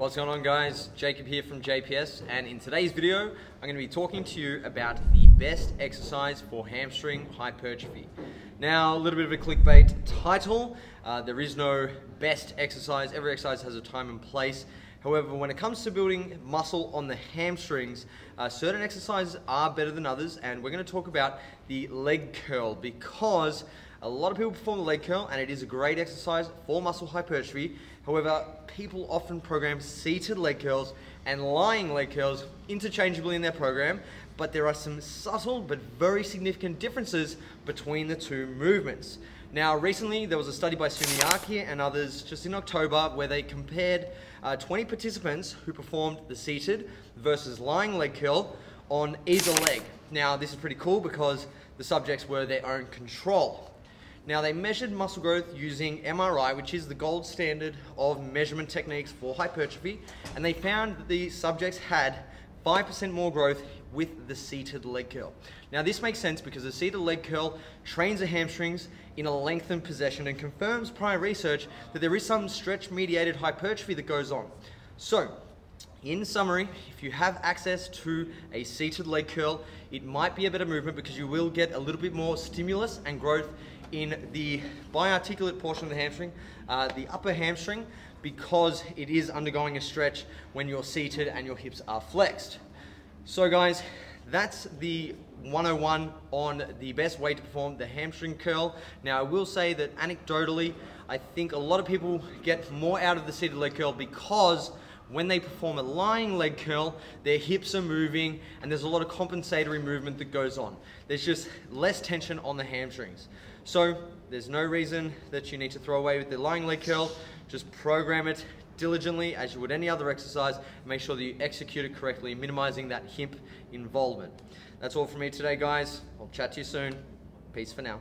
What's going on guys? Jacob here from JPS and in today's video I'm going to be talking to you about the best exercise for hamstring hypertrophy. Now a little bit of a clickbait title, uh, there is no best exercise, every exercise has a time and place. However, when it comes to building muscle on the hamstrings, uh, certain exercises are better than others and we're going to talk about the leg curl because a lot of people perform the leg curl and it is a great exercise for muscle hypertrophy. However, people often program seated leg curls and lying leg curls interchangeably in their program, but there are some subtle but very significant differences between the two movements. Now, recently there was a study by Sumiaki and others just in October where they compared uh, 20 participants who performed the seated versus lying leg curl on either leg. Now, this is pretty cool because the subjects were their own control. Now they measured muscle growth using MRI, which is the gold standard of measurement techniques for hypertrophy, and they found that the subjects had 5% more growth with the seated leg curl. Now this makes sense because the seated leg curl trains the hamstrings in a lengthened position and confirms prior research that there is some stretch mediated hypertrophy that goes on. So in summary, if you have access to a seated leg curl, it might be a better movement because you will get a little bit more stimulus and growth in the biarticulate portion of the hamstring, uh, the upper hamstring, because it is undergoing a stretch when you're seated and your hips are flexed. So guys, that's the 101 on the best way to perform the hamstring curl. Now I will say that anecdotally, I think a lot of people get more out of the seated leg curl because when they perform a lying leg curl, their hips are moving and there's a lot of compensatory movement that goes on. There's just less tension on the hamstrings. So there's no reason that you need to throw away with the lying leg curl. Just program it diligently as you would any other exercise. And make sure that you execute it correctly, minimizing that hip involvement. That's all from me today, guys. I'll chat to you soon. Peace for now.